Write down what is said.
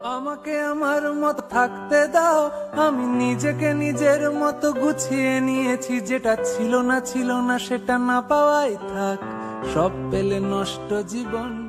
আমাকে আমার মত থাকতে দাও। আমি নিজেকে নিজের মতো গুছিয়ে নিয়েছি। যেটা ছিল না ছিল না, সেটা না পাওয়াই থাক। সব পেলে নষ্ট জীবন।